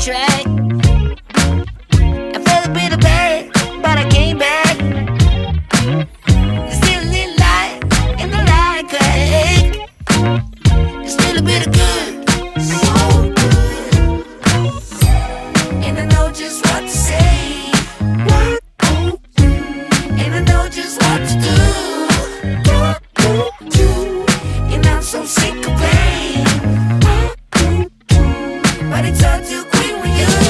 track. I fell a bit of bad, but I came back. Still a little light in the light a. Still a bit of good, so good. And I know just what to say. And I know just what to do. And I'm so sick of pain. But it's hard to you.